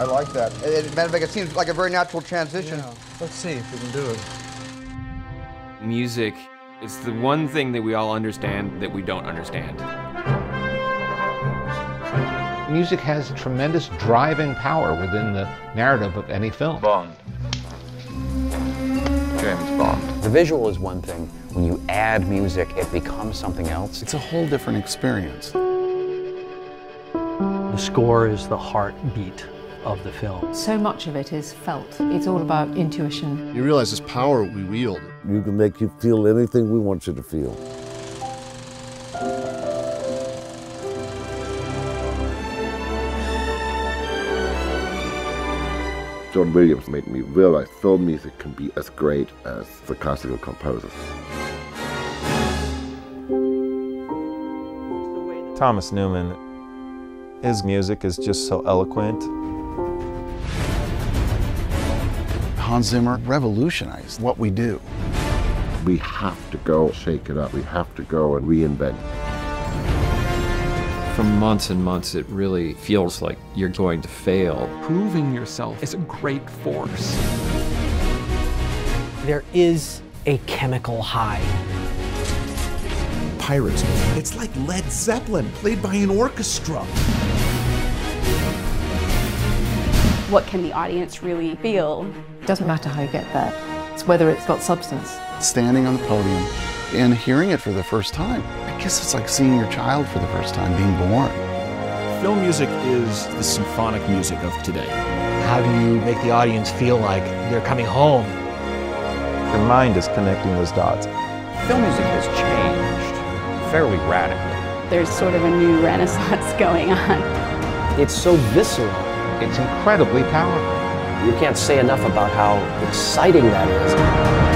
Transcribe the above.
I like that. It, it, matter of fact, it seems like a very natural transition. Yeah. Let's see if we can do it. Music is the one thing that we all understand that we don't understand. Music has tremendous driving power within the narrative of any film. Bond. James Bond. The visual is one thing. When you add music, it becomes something else. It's a whole different experience. The score is the heartbeat of the film. So much of it is felt. It's all about intuition. You realize this power we wield. You can make you feel anything we want you to feel. John Williams made me realize film music can be as great as the classical composers. Thomas Newman, his music is just so eloquent. Hans Zimmer revolutionized what we do. We have to go shake it up. We have to go and reinvent. For months and months, it really feels like you're going to fail. Proving yourself is a great force. There is a chemical high. Pirates. It's like Led Zeppelin played by an orchestra. What can the audience really feel? It doesn't matter how you get there. It's whether it's got substance. Standing on the podium and hearing it for the first time. I guess it's like seeing your child for the first time being born. Film music is the symphonic music of today. How do you make the audience feel like they're coming home? Your mind is connecting those dots. Film music has changed fairly radically. There's sort of a new renaissance going on. It's so visceral. It's incredibly powerful. You can't say enough about how exciting that is.